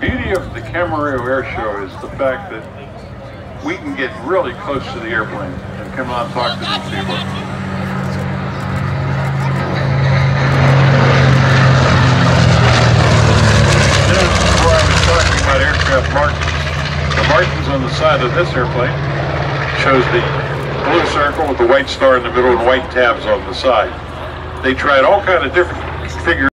beauty of the Camarillo Air Show is the fact that we can get really close to the airplane and come on and talk to these people. Aircraft markings, the markings on the side of this airplane shows the blue circle with the white star in the middle and white tabs on the side. They tried all kind of different figures.